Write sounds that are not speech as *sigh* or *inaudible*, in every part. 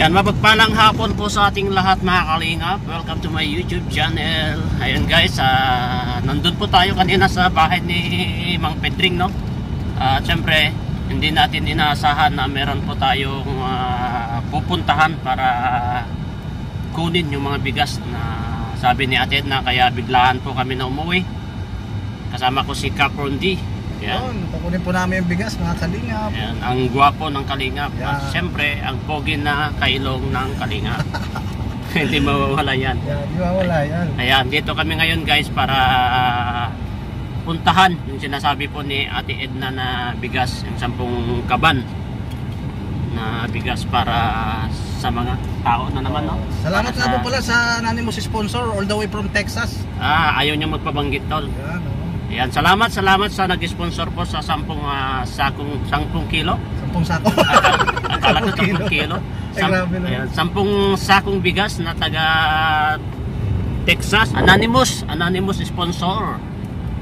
Yan, mapagpalang hapon po sa ating lahat mga kalingap. Welcome to my YouTube channel. Ayun guys, ah, nandun po tayo kanina sa bahay ni Mang Pedring, no? At syempre, hindi natin inaasahan na meron po tayong ah, pupuntahan para kunin yung mga bigas na sabi ni Ate Edna, kaya biglaan po kami na umuwi. Kasama ko si Capron D. Yan. Yun, kukunin po namin yung bigas mga kalingap. Ayan, ang gwapo ng Kalingap. Yeah. At syempre, ang pogi na kailong ng Kalingap. *laughs* Hindi mawawala yan. Yan, di ba wala yan? Ayan, dito kami ngayon guys para puntahan yung sinasabi po ni Ate Edna na bigas, yung sampung kaban na bigas para sa mga tao na naman, no? Salamat Para nga po sa- pala sa anonymous sponsor all the way from Texas. Ah, ayaw niya magpabanggit tol. Yan. Ayan, salamat, salamat sa nag-sponsor po sa sampung ah, sakong, sampung kilo. Sampung sako. *laughs* Akala ko 10 kilo. Na. ayan, 10 sakong bigas na taga Texas. Anonymous, anonymous sponsor.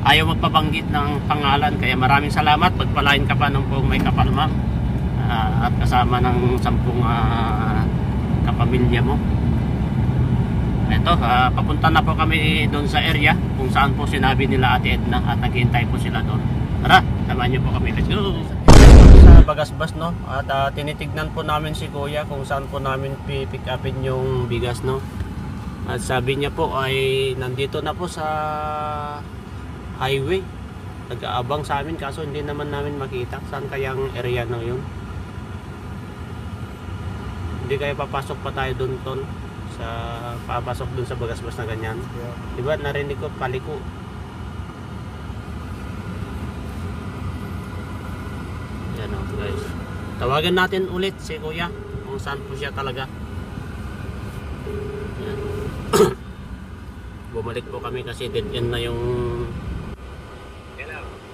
Ayaw magpabanggit ng pangalan kaya maraming salamat. Pagpalain ka pa ng pong may kapal ma'am. Ah, at kasama ng 10 ah, kapamilya mo. Ito, ah, papunta na po kami doon sa area kung saan po sinabi nila Ate Edna at naghihintay po sila doon. Tara, samahan niyo po kami. Let's go! Sa Bagasbas, no? At ah, tinitignan po namin si Kuya kung saan po namin pipick upin yung bigas, no? At sabi niya po ay nandito na po sa highway. Nag-aabang sa amin kaso hindi naman namin makita saan kayang area na yun. Hindi kaya papasok pa tayo doon, Tol? Sa papasok doon sa Bagasbas na ganyan. Yeah. Diba narinig ko paliko. Yan o guys. Tawagan natin ulit si kuya kung saan po siya talaga. Yan. *coughs* Bumalik po kami kasi dead end na yung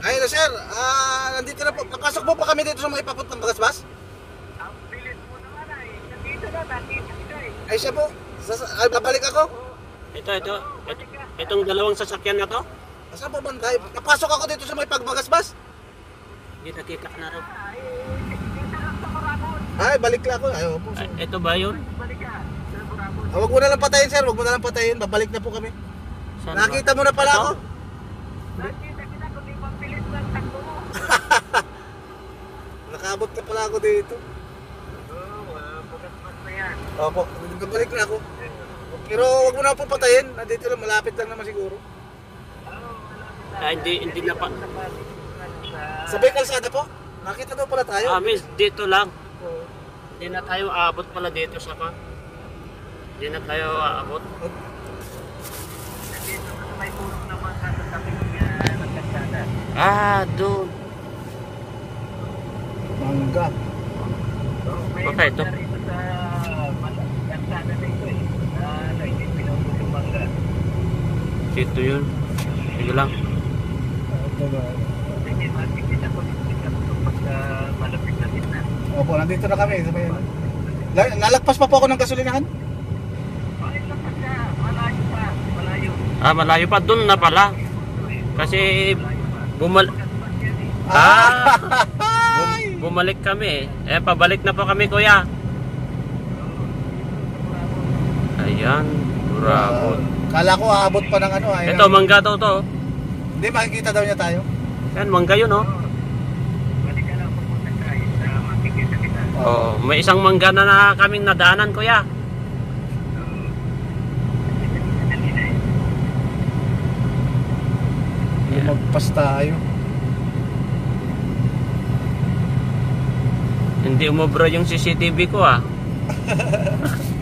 Ay, na sir, ah, nandito na po. Napasok po pa kami dito sa mga ipapuntang bagasbas? Ay, siya po. Sas ay, babalik ako. ito ito it- itong dalawang sasakyan na to. Saan po ba tayo? Napasok ako dito sa may pagbagasbas? Hindi nakita ka na rin. Ay, balik lang ako. Ay, opo. Ay, ito ba yun? Ah, wag mo na lang patayin, sir. Wag mo na lang patayin. Babalik na po kami. Saan ba? Nakita mo na pala Ito? ako. *laughs* Nakaabot na pala ako dito. Opo, babalik na ako. Pero wag mo na po patayin. Nandito lang, malapit lang naman siguro. Ah, hindi hindi na pa. Sa may kalsada po? Nakita daw pala tayo. Ah, miss, dito lang. Oo. Hindi na tayo aabot pala dito sa pa. Hindi na tayo aabot. Ah, doon. Mangga. Baka ito. Dito yun. Lang. Ito ba? Opo, nandito na kami. Sabay, La- lalagpas pa po ako ng gasolinahan. Ah, malayo pa. Doon na pala. Kasi bumal... Ah! *laughs* Bum- bumalik kami eh. Eh, pabalik na po kami, kuya. Ayan. Bravo. Kala ko aabot pa ng ano. Ay, Ito, mangga daw to. Hindi, makikita daw niya tayo. Yan, mangga yun, oh. Oo, may isang mangga na, na kaming nadaanan, kuya. Lumagpas tayo. Hindi umubra yung CCTV ko, ah. *laughs*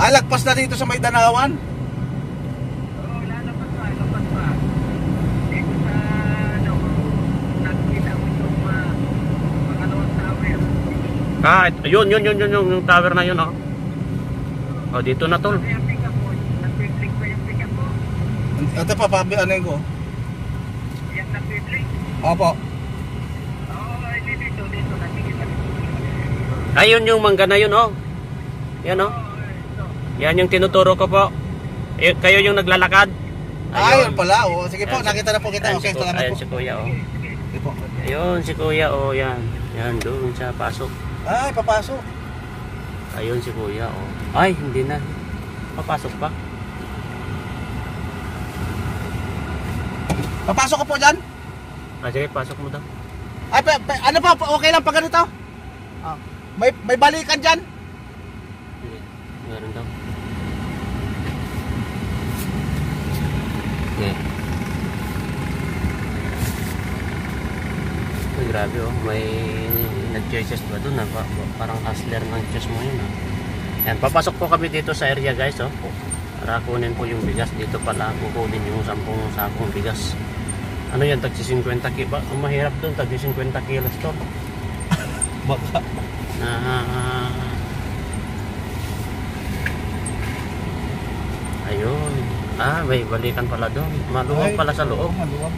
Ah, lagpas na dito sa may Danawan. Ah, ito- yun, yun, yun, yun, yung, yung tower na yun, oh. Oh, dito na, tol. Ito pa, pabi, ano yun ko? Opo. Ayun yung mangga na yun, oh. Yan, oh. Yan yung tinuturo ko po. Eh, kayo yung naglalakad. Ah, yun pala. Oh. Sige po, nakita na po kita. ayan Okay, si, salamat ayan po. si kuya, oh. Sige po. Ayun, si kuya, oh, yan. Yan, doon siya pasok. Ay, papasok. Ayun si kuya, oh. Ay, hindi na. Papasok pa. Papasok ka po dyan? Ah, sige, pasok mo daw. Ay, pa, pa- ano pa, okay lang pa ganito? Ah, may, may balikan dyan? Meron daw. Okay. Ay, grabe oh. May nag-choices ba doon? Ah? Pa- pa- Parang hustler ng choice mo yun ah. Yan, papasok po kami dito sa area guys oh. Para kunin po yung bigas. Dito pala kukunin yung 10 sakong bigas. Ano yan, tagsi 50 kilo. Ang mahirap doon, tagsi 50 kilos to. *laughs* Baka. Na Ayun. Ah, may balikan pala doon. Maluwag pala sa loob. Maluwag.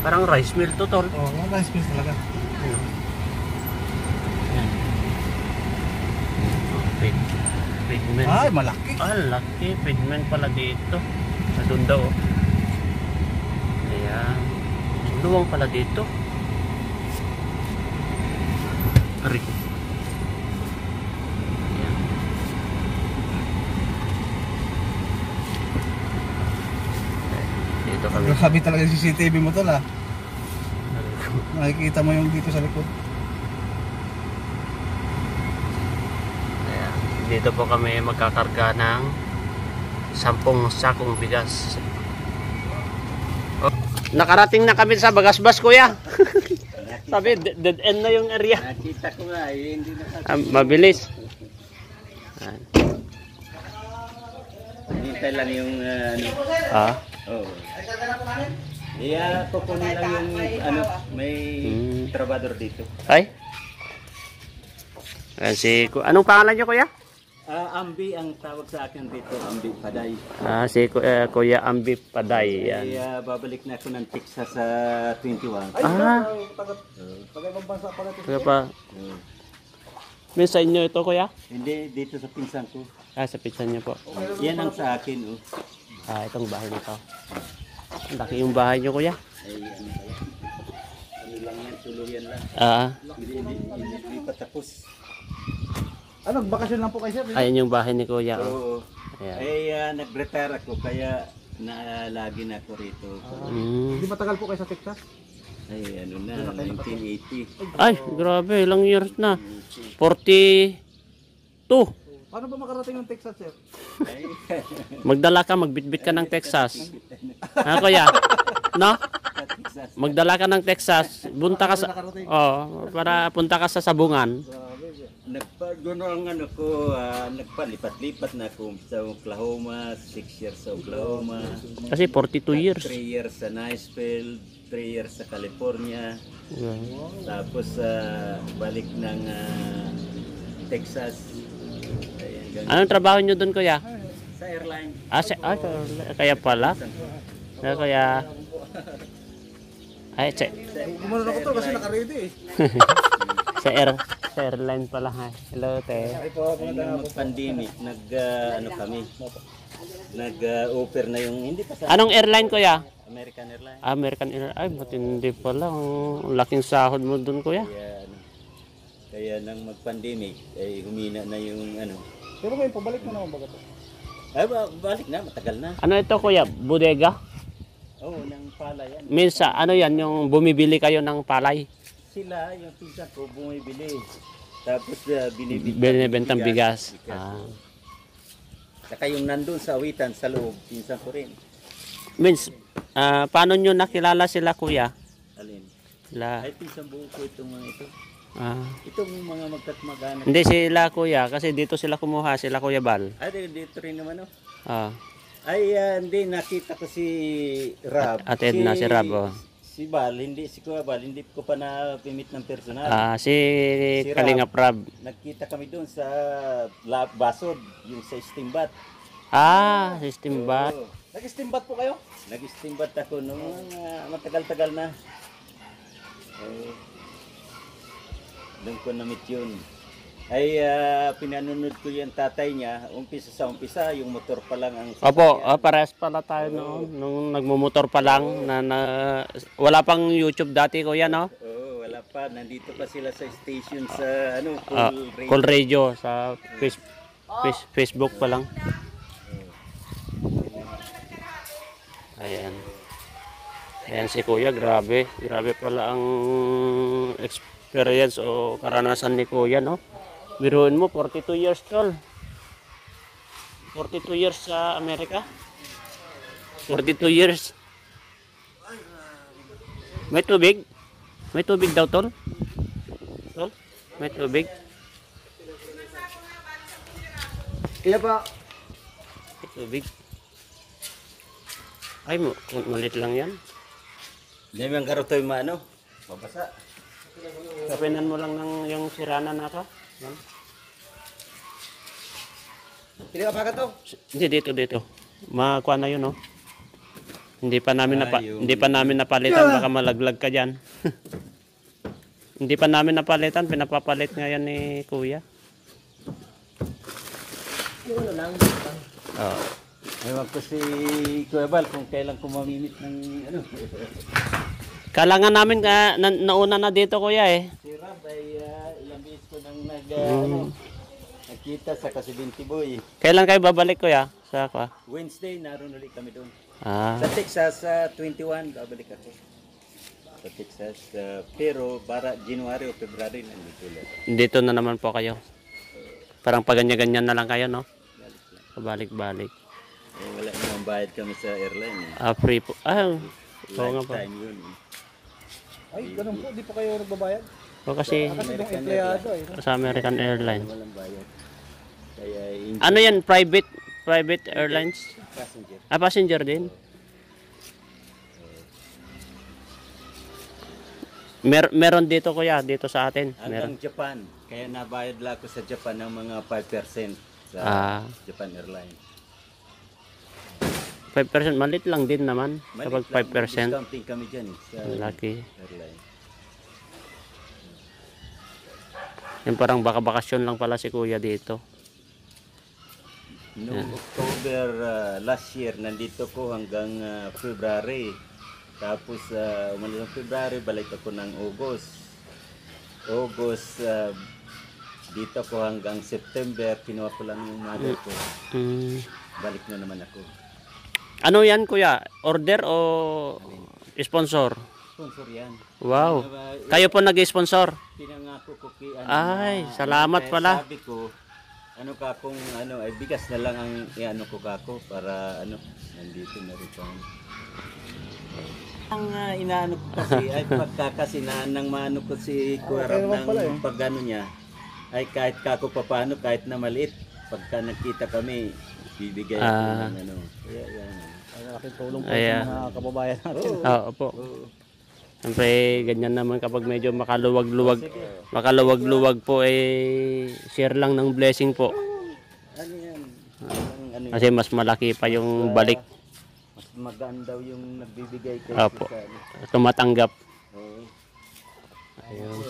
Parang rice mill to, tol. Oo, oh, nice piece talaga. Yan. Oh, pig. Pigment. Ay, malaki. Ah, laki. Pigment pala dito. Sa doon daw. oh. Ayan. Luwang pala dito. Aray. Ayan. Eh, Dito kami. Grabe talaga yung CCTV mo to la. *laughs* Nakikita mo yung dito sa likod. Ayan. Dito po kami magkakarga ng sampung sakong bigas. Oh, nakarating na kami sa Bagasbas, kuya. *laughs* Sabi, dead, end na yung area. Nakita ko nga, eh, hindi na Ah, mabilis. Ayan. Hintay lang yung uh, ano. Ah. Oh. Iya, kukunin lang yung ano, may Hmm. trabador dito. Ay. Ayan si, anong pangalan niyo, kuya? Ah, Ambi ang tawag sa akin dito, Ambi Paday. Ah, si eh, Kuya Ambi Paday. Yan. Kaya babalik na ako ng Texas sa 21. Ah, Pag-ibang bansa pala ito. pa. Oh. May sa inyo ito, kuya? Hindi, dito sa pinsan ko. Ah, sa pizza niyo po. Yan ang sa akin, oh. Ah, itong bahay nito. Ang laki yung bahay niyo, kuya. Ay, ano yan? Ano lang yan, tuluyan lang. Ah, Hindi, hindi, hindi, hindi pa tapos. Ano, bakasyon lang po kayo sir? ayun yung bahay ni kuya. Oh. Oo. Ayan. Ay, ah, nag-retire ako, kaya naalagi na ako rito. Mm. Hindi matagal po kayo sa Texas? Ay, ano na, 1980. Ay, grabe, ilang years na. 42. Paano ba makarating ng Texas sir? *laughs* Magdala ka, magbitbit ka ng Texas. Ah, kuya? No? Magdala ka ng Texas. Bunta ka sa... Oh, para punta ka sa sabungan. Nagpa, doon ang ano ko, ah, nagpalipat-lipat na ako sa Oklahoma, 6 years sa Oklahoma, Kasi 42 years. 3 years sa Niceville, 3 years sa California, tapos ah, balik ng ah, Texas. Anong trabaho nyo doon, kuya? sa airline. Ah, si, ah, kaya pala. Ah, kaya... Ay, sa, Gumano na ko to kasi naka-ready eh. *laughs* sa air, sa airline pala ha. Hello, te. Ay po, mag-pandemic, nag, ah, ano kami, nag-offer na yung, hindi pa sa Anong airline, kuya? American Airlines. American Airlines. Ay, matindi pala. Ang laking sahod mo doon, kuya. Kaya, ano, kaya nang mag-pandemic, ay humina na yung ano. Pero ngayon, pabalik mo naman baga to. Ay, ba- balik na, matagal na. Ano ito, kuya? Bodega? Oo, oh, ng pala yan. Minsa, ano yan, yung bumibili kayo ng palay? Sila, yung pinsan ko, bumibili. Tapos uh, binibigyan. Binibentang bigas. bigas. Ah. Saka yung nandun sa awitan, sa loob, pinsan ko rin. Means, ah, paano nyo nakilala sila, kuya? Alin? Sila, Ay, pinsan buo ko itong mga ito. Ah. Itong mga magkatmag-anak. Hindi sila, kuya. Kasi dito sila kumuha, sila, kuya Bal. Ay, dito rin naman, oh. Ah. Ay, ah, hindi, nakita ko si Rab. At- atid na si Rab, oh. Si Bal, hindi, si Kuya Bal, hindi ko pa na-pimit ng personal. Ah, si Si Rab. Kalinga Prab. Nagkita kami doon sa La Basod, yung sa Steambat. Ah, system bat. Oo. Nag-steam bath po kayo? Nag-steambat ako nung ah, matagal-tagal na. Eh, doon ko na-meet yun. Ay, ah, pinanunod ko yung tatay niya. Umpisa sa umpisa, yung motor pa lang ang Opo, ah, parehas pala tayo noon. Nung nagmumotor pa lang, na, na, wala pang YouTube dati, kuya, no? Oo, wala pa, nandito pa sila sa station sa ano, Ah, Cool Radio. call radio sa face, face, Facebook pa lang. Ayan. Ayan si Kuya, grabe. Grabe pala ang experience o karanasan ni Kuya, no? Biruin mo, 42 years tol. 42 years sa Amerika. 42 years. May tubig? May tubig daw, tol? Tol? May tubig? Iya pa. May tubig? Ay, mo, malit lang yan. Hindi man karotoy maano, mabasa. Kapinan mo lang ng yung sirana na ka. Yan. Pili ka pa ka to. Hindi, dito, dito. Makuha na yun, no? Hindi pa namin napa, hindi pa namin napalitan, baka malaglag ka diyan. *laughs* hindi pa namin napalitan, pinapapalit ngayon ni Kuya. Oh. Ewan ko si Kuya Bal kung kailan ko mamimit ng ano. *laughs* Kailangan namin ka na, nauna na dito Kuya eh. Si Rab ay ah, ilang beses ko nang nag, ah, ano, nakita sa Kasibinti Boy. Kailan kayo babalik Kuya? Sa ka? Wednesday, naroon ulit kami doon. Ah. Sa Texas, sa 21, babalik ako. Sa Texas. ah, pero para January o February, nandito ulit. Dito na naman po kayo. Parang paganya-ganyan na lang kayo, no? Balik lang. Pabalik-balik. Eh, wala namang bayad kami sa airline. Eh. Ah, free po. Ah, oo nga po. Lifetime yun. eh. Ay, ganun po. Di pa kayo nagbabayad. O kasi Kasi yung empleyado eh. sa American Airlines. Walang bayad. Kaya in- Ano yan? Private private airlines? passenger. Ah, passenger din? Mer meron dito kuya, dito sa atin. Meron. Hanggang Japan. Kaya nabayad lang ako sa Japan ng mga 5% sa Ah. Japan Airlines. 5% malit lang din naman kapag Maliit lang, 5%. Discounting kami dyan eh, sa Laki. airline. Yung parang baka bakasyon lang pala si kuya dito. Noong October ah, last year, nandito ko hanggang ah, February. Tapos uh, umalis ng February, balik ako ng August. August, ah, dito ko hanggang September, kinuha ko lang yung mother ko. Mm. Balik na naman ako. Ano yan kuya? Order o sponsor? Sponsor yan. Wow. Ah, Kayo po nag-sponsor? pinangako ko kay ano, Ay, na- salamat kaya pala. Sabi ko, ano ka kung ano ay bigas na lang ang iano ko kako para ano nandito na rin kami. Ang uh, inaano ko kasi *laughs* ay pagkakasinaan ng mano ko si Kuya Rab ng pagano niya ay kahit kako paano kahit na maliit pagka nagkita kami bibigay Ah. ng ano. Kaya yan. Ang laking tulong po Ayan. sa mga kababayan natin. Oo po. Oo. Siyempre, ganyan naman kapag medyo makaluwag-luwag, makaluwag-luwag po eh share lang ng blessing po. Ano yan? Ang ano? Kasi mas malaki pa yung balik Mas magaan daw yung nagbibigay kay Apo. sa ano. tumatanggap. Oo. Ayun.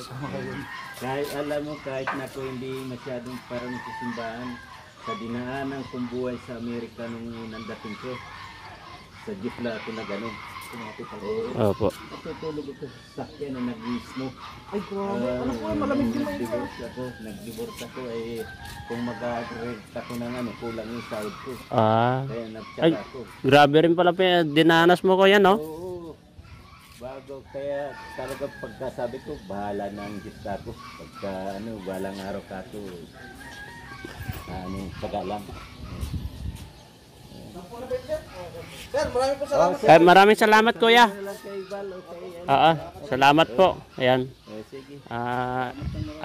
Kahit alam mo, kahit na ako hindi masyadong parang sa simbahan, sa dinaanan kong buhay sa Amerika nung nandating ko, sa jeep na ako na gano'n. Oo. Opo. Natutulog ako sa sakyan na nag-smoke. Ay, grabe. Ah, Ano po, malamig din mga ito. nag-divorce ako, nag-divorce ako eh, kung mag-rent ako ng ano, kulang yung sahod ko. Ah, Kaya Ay. nagtsaka ako. grabe rin pala pa dinanas mo kuya, no? Oo. Bago kaya talaga pagkasabi ko, bahala na ang Diyos ako. Pagka ano, balang araw ka to. Ano, pagalang. Sir, maraming po salamat. Eh, maraming salamat kuya. Wala kay Val, okay. Ano? Oo, salamat po. Ayan. Eh, sige. Ah,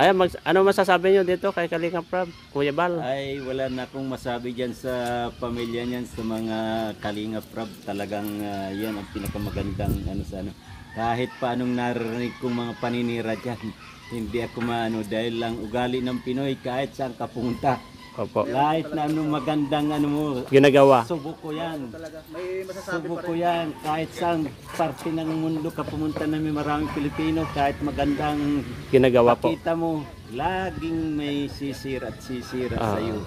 ayan, mag, ano masasabi nyo dito kay Kalinga Prab? Kuya Bal? Ay, wala na akong masabi dyan sa pamilya niyan, sa mga Kalinga Prab. Talagang ah, yan ang pinakamagandang ano sa ano. Kahit paanong narinig kong mga paninira dyan, *laughs* hindi ako maano dahil lang ugali ng Pinoy kahit saan ka pumunta. Opo. Kahit na anong magandang ano mo, Ginagawa. subok ko yan. Talaga, may masasabi Subok pa ko rin. yan. Kahit saan parte ng mundo ka pumunta na may maraming Pilipino, kahit magandang Ginagawa po. Kita mo, laging may sisira at sisira Ah. sa iyo.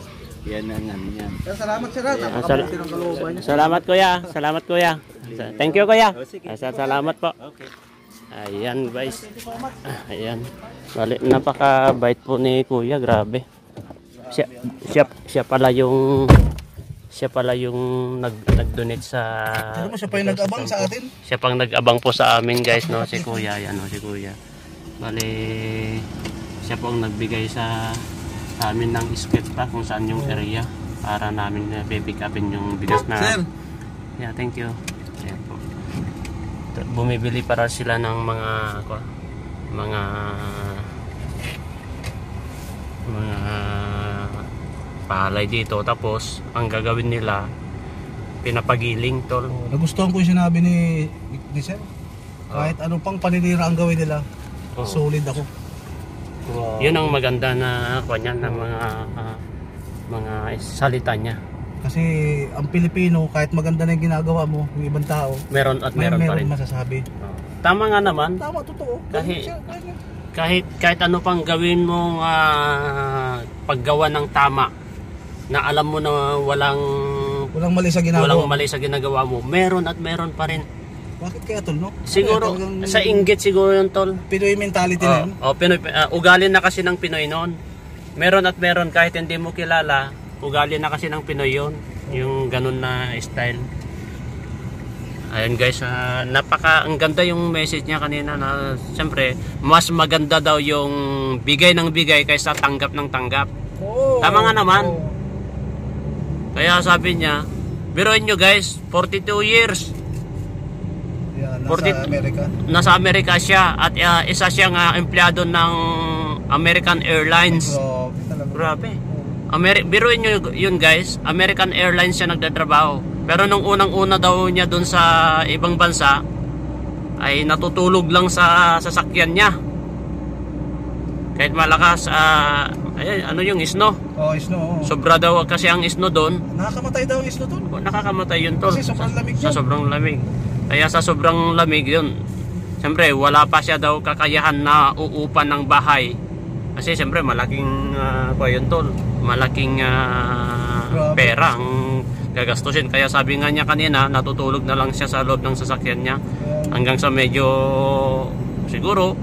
Yan ang ano yan. Sir, salamat sir. sal- Napakabuti ng kalooban niyo. Salamat kuya. Salamat kuya. Thank you kuya. Oh, sige. Sa- Salamat po. Okay. Ayan guys. Ayan. Bali, napaka-bait po ni Kuya, grabe. Siya, siya, siya pala yung siya pala yung nag nag-donate sa mo siya pa yung nag-abang sa atin? siya pang nag-abang po sa amin guys no? Si Kuya yan no? Si Kuya. Bali siya po ang nagbigay sa, sa amin ng script pa kung saan yung area para namin na pick upin yung bigas na Sir, yeah thank you. Ayan po. Bumibili para sila ng mga kwa, mga mga palay dito tapos ang gagawin nila pinapagiling tol nagustuhan ko yung sinabi ni, ni Sir. Kahit ano pang paninira ang gawin nila, Oo. solid ako. Yun ang maganda na kanya ng mga ah, mga salita niya. Kasi ang Pilipino, kahit maganda na yung ginagawa mo, yung ibang tao, Meron at may meron, pa meron rin. masasabi. Oo. Tama nga naman, Tama, totoo. Kahit- kahit- kahit kahit ano pang gawin mong ah, paggawa ng tama na alam mo na walang Walang mali sa ginagawa. walang mali sa ginagawa mo, meron at meron pa rin. Bakit kaya tol, no? Siguro Kaya sa inggit siguro yun tol. Pinoy mentality na yun. Oh, oh, Pinoy, ah, ugali na kasi ng Pinoy noon. Meron at meron kahit hindi mo kilala, ugali na kasi ng Pinoy yun. Yung ganun na style. Ayun guys, ah, napaka ang ganda yung message niya kanina na siyempre mas maganda daw yung bigay ng bigay kaysa tanggap ng tanggap. Oo. Tama nga naman. Oo. Kaya sabi niya, biruin nyo guys, 42 years Yan, nasa 40 Amerika. nasa Amerika siya at ah, isa siyang ah, empleyado ng American Airlines. Talaga. Grabe. Ameri biruin nyo yun guys, American Airlines siya nagdatrabaho. Pero nung unang-una daw niya dun sa ibang bansa, ay natutulog lang sa sasakyan niya. Kahit malakas, ah, ayan, ano yung snow. Oh, snow. oo. Sobra daw kasi ang snow doon. Nakakamatay daw yung snow tol. Nakakamatay yun tol. Kasi sobrang lamig Sa yun. sobrang lamig. Kaya sa sobrang lamig yun, siyempre wala pa siya daw kakayahan na uupan ng bahay. Kasi siyempre malaking uh, yun tol, malaking Grabe. pera ang gagastusin. Kaya sabi nga niya kanina, natutulog na lang siya sa loob ng sasakyan niya hanggang sa medyo siguro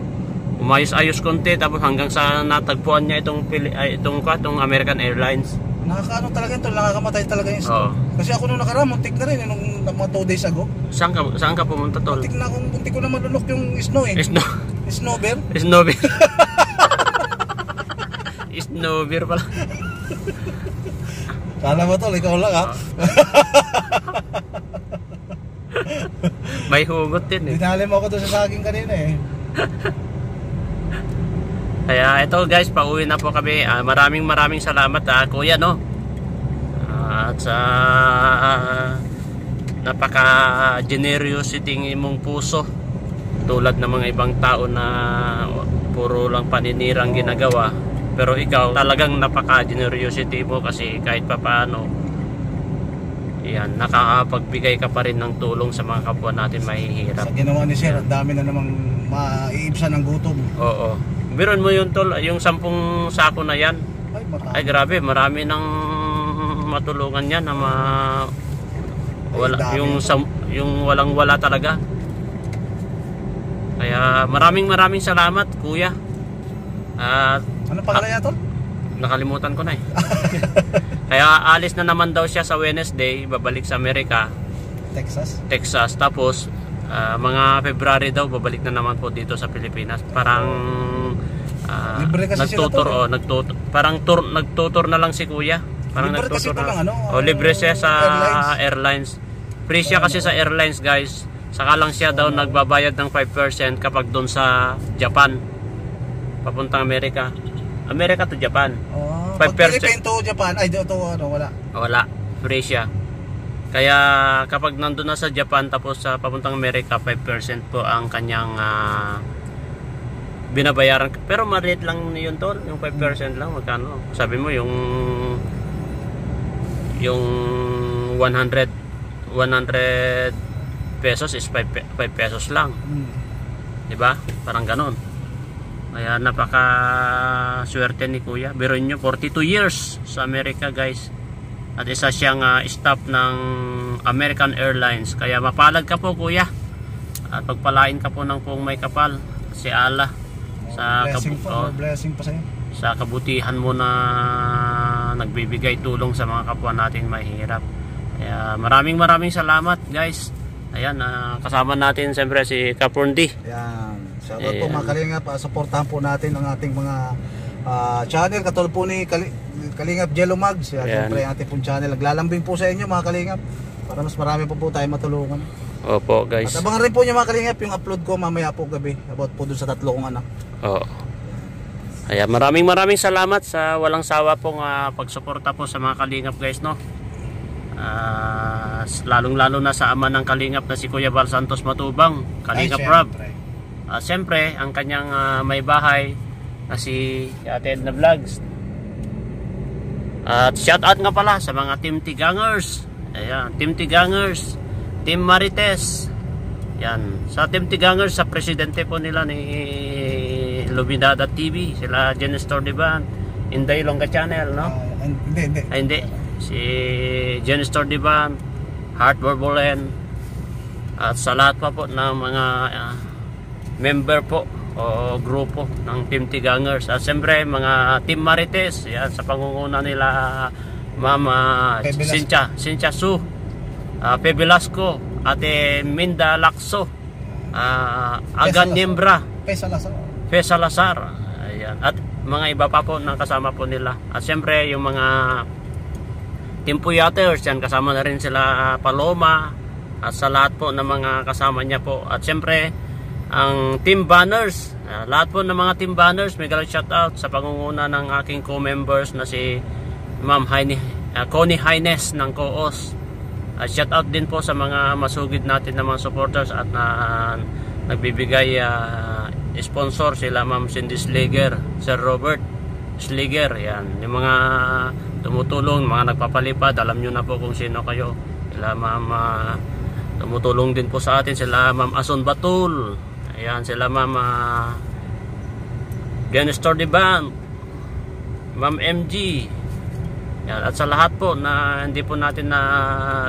umayos-ayos konti tapos hanggang sa natagpuan niya itong ay, itong kwa, itong American Airlines. nakakaano talaga tol, nakakamatay talaga yung. Oo. Kasi ako nung nakaraan, muntik na rin, eh, nung mga 2 days ago. Saan ka saan ka pumunta tol? Muntik na akong, muntik ko na malunok yung snow eh. Snow Snow bear. *laughs* Snowbeer. *laughs* Snowbeer pala. Kala mo tol, ikaw lang ha. May hugot din eh. Dinali mo ako doon sa saging kanina eh. *laughs* Kaya ito guys, pauwi na po kami. Ah, maraming maraming salamat ah, kuya no. At sa napaka generosity ng imong puso. Tulad ng mga ibang tao na puro lang paninirang ginagawa. Pero ikaw talagang napaka generosity mo kasi kahit papaano yan, nakakapagbigay ka pa rin ng tulong sa mga kapwa natin mahihirap. Sa ginawa ni Sir, ang dami na namang maiibsan ng gutom. Oo. Biron mo yun tol, yung sampung sako na yan. Ay. Ay grabe, marami nang matulungan yan na ma wala dami yung yun. sam, yung walang wala talaga. Kaya maraming maraming salamat kuya. At Ano pangalan niya tol? nakalimutan ko na eh. *laughs* Kaya alis na naman daw siya sa Wednesday, babalik sa Amerika, Texas. Texas. Tapos ah, mga February daw babalik na naman po dito sa Pilipinas. Parang ah, Libre kasi sila nagtutor to, eh. oh, nagtutor parang tour nagtutor na lang si Kuya. Parang Libre kasi nagtutor to na. ng ano, oh, libre siya sa airlines. airlines. Free siya kasi sa airlines, guys. Saka lang siya daw nagbabayad ng 5% kapag doon sa Japan. Papuntang Amerika. Amerika to Japan. Oh, 5%. pag to Japan, ay dito ano, wala. Wala, free siya. Kaya kapag nandun na sa Japan tapos sa papuntang Amerika, 5% po ang kanyang ah, binabayaran. Pero maliit lang yun tol, yung 5% lang, magkano? Sabi mo yung yung 100 100 pesos is 5, pe- 5 pesos lang. Hmm. 'di ba? Parang ganon. Kaya napaka swerte ni Kuya. Biruin nyo, 42 years sa Amerika guys. At isa siyang ah, staff ng American Airlines. Kaya mapalad ka po Kuya. At pagpalain ka po ng pong may kapal, si Allah. Sa, blessing kabu- po, oh, blessing pa sa'yo. sa kabutihan mo na nagbibigay tulong sa mga kapwa natin mahirap. Kaya maraming maraming salamat guys. Ayan, ah, kasama natin siyempre si Kapundi. Yan. Shoutout po Ayan. mga Kalingap. Uh, supportahan po natin ang ating mga ah, channel. Katulad po ni Kali- Kalingap Jello Mags. Yan, Ayan. Siyempre ang ating pong channel. Naglalambing po sa inyo mga Kalingap. Para mas marami po po tayo matulungan. Opo guys. At abangan rin po niyo mga Kalingap yung upload ko mamaya po gabi. About po dun sa tatlo kong anak. Oo. Kaya maraming maraming salamat sa walang sawa pong ah, pagsuporta po sa mga kalingap guys no. Ah, lalong lalo na sa ama ng kalingap na si Kuya Val Santos Matubang, Kalingap Ay, Rob. syempre. Ah, siyempre, ang kanyang ah, may bahay na si Ate Edna Vlogs. At shout out nga pala sa mga Team Tigangers. Ayan, Team Tigangers, Team Marites. Yan, sa Team Tigangers, sa presidente po nila ni Luminada TV, sila Genestor Diban, Inday Longa Channel, no? Ah, hindi, hindi. Ay, hindi. Si Genestor Diban, Heart Borbolen, at sa lahat pa po ng mga ah, member po o grupo ng Team Tigangers. At siyempre, mga Team Marites, yan, sa pangunguna nila Mama. Cynthia, Cynthia Su, uh, Pe Velasco, Ate Minda Lakso, uh, Agan Salazar. Niembra, Pesa lang sa... Fe Salazar. Ayan. At mga iba pa po na kasama po nila. At siyempre yung mga Team Puyaters, yan kasama na rin sila Paloma at sa lahat po ng mga kasama niya po. At siyempre ang Team Banners, ah, lahat po ng mga Team Banners, may galang shoutout sa pangunguna ng aking co-members na si Ma'am Heine, ah, Connie Hines ng COOS. At shoutout din po sa mga masugid natin na mga supporters at na nagbibigay ah, sponsor sila Ma'am Cindy Slager, Sir Robert Slager, yan. Yung mga tumutulong, mga nagpapalipad, alam nyo na po kung sino kayo. Sila Ma'am ah, tumutulong din po sa atin, sila Ma'am Ason Batul. Ayan, sila Ma'am uh, Genestor Diban, Ma'am MG, yan, at sa lahat po na hindi po natin na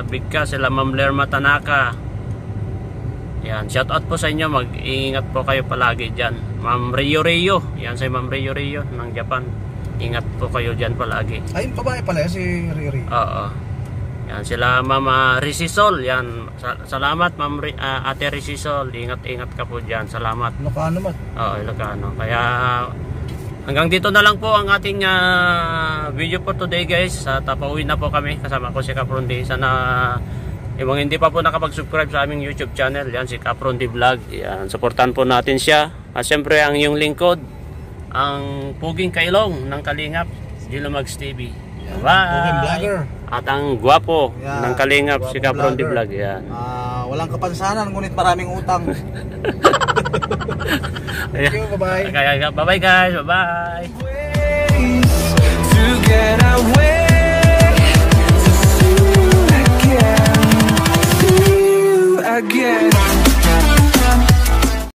bigkas sila Ma'am Lerma Tanaka. Yan, shout out po sa inyo. Mag-iingat po kayo palagi diyan. Ma'am Rio Rio. Yan si Ma'am Rio Rio ng Japan. Ingat po kayo diyan palagi. Ay, yung babae pala, si Riri. Oo. Yan sila Mama Risisol. Yan. Sa- salamat Ma'am ah, Ate Risisol. Ingat-ingat ka po diyan. Salamat. Ano ka naman? Oo, Ilocano. Kaya hanggang dito na lang po ang ating ah, video for today guys. Sa tapauwi na po kami kasama ko si Kaprondi. Sana yung mga hindi pa po nakapag-subscribe sa aming YouTube channel, yan si Kaprondi Vlog. Yan, supportan po natin siya. At syempre ang iyong lingkod, ang Puging Kailong ng Kalingap, Gilo Mags TV. Bye! Puging vlogger. At ang gwapo Yan, ng Kalingap, si Kaprondi. Vlog. Yan. Ah, walang kapansanan, ngunit maraming utang. *laughs* Thank you, bye-bye. Okay, bye-bye guys, bye-bye. Again.